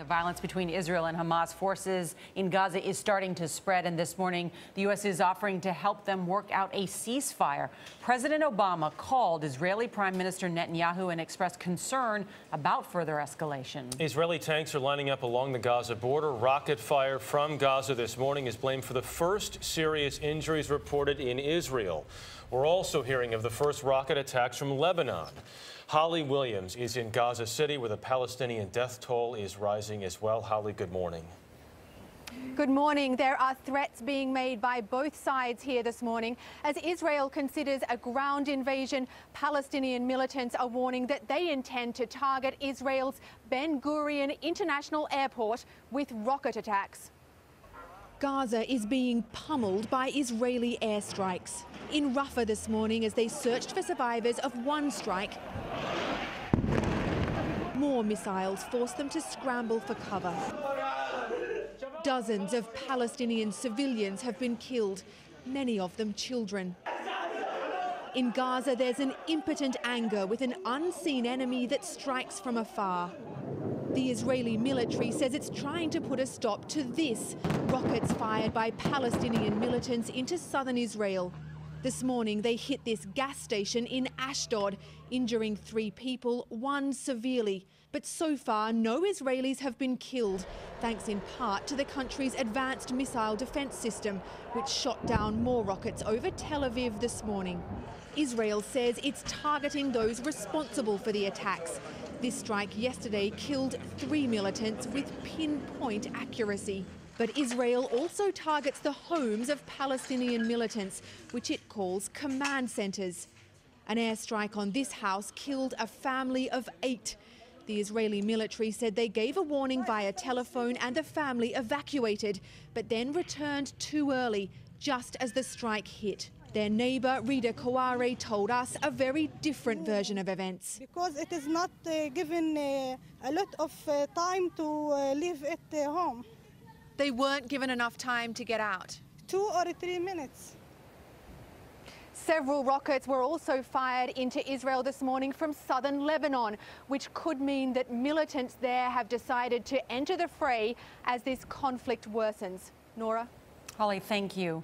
The violence between Israel and Hamas forces in Gaza is starting to spread, and this morning the U.S. is offering to help them work out a ceasefire. President Obama called Israeli Prime Minister Netanyahu and expressed concern about further escalation. Israeli tanks are lining up along the Gaza border. Rocket fire from Gaza this morning is blamed for the first serious injuries reported in Israel. We're also hearing of the first rocket attacks from Lebanon. Holly Williams is in Gaza City where the Palestinian death toll is rising as well. Holly, good morning. Good morning. There are threats being made by both sides here this morning. As Israel considers a ground invasion, Palestinian militants are warning that they intend to target Israel's Ben Gurion International Airport with rocket attacks. Gaza is being pummeled by Israeli airstrikes. In Rafah this morning as they searched for survivors of one strike, more missiles forced them to scramble for cover. Dozens of Palestinian civilians have been killed, many of them children. In Gaza, there's an impotent anger with an unseen enemy that strikes from afar. The Israeli military says it's trying to put a stop to this rockets fired by Palestinian militants into southern Israel. This morning, they hit this gas station in Ashdod, injuring three people, one severely. But so far, no Israelis have been killed, thanks in part to the country's advanced missile defence system, which shot down more rockets over Tel Aviv this morning. Israel says it's targeting those responsible for the attacks. This strike yesterday killed three militants with pinpoint accuracy. But Israel also targets the homes of Palestinian militants, which it calls command centres. An airstrike on this house killed a family of eight. The Israeli military said they gave a warning via telephone and the family evacuated, but then returned too early, just as the strike hit. Their neighbour, Rida Kouare, told us a very different version of events. Because it is not uh, given uh, a lot of uh, time to uh, leave it uh, home. They weren't given enough time to get out? Two or three minutes. Several rockets were also fired into Israel this morning from southern Lebanon, which could mean that militants there have decided to enter the fray as this conflict worsens. Nora? Holly, thank you.